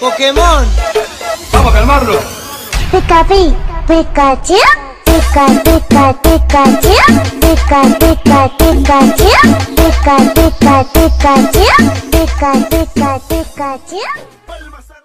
Pokémon. Vamos a calmarlo. Pikachu, Pikachu, Pika, Pika, Pikachu, Pika, Pika, Pikachu, Pika, Pika, Pikachu, Pika, Pika, Pikachu.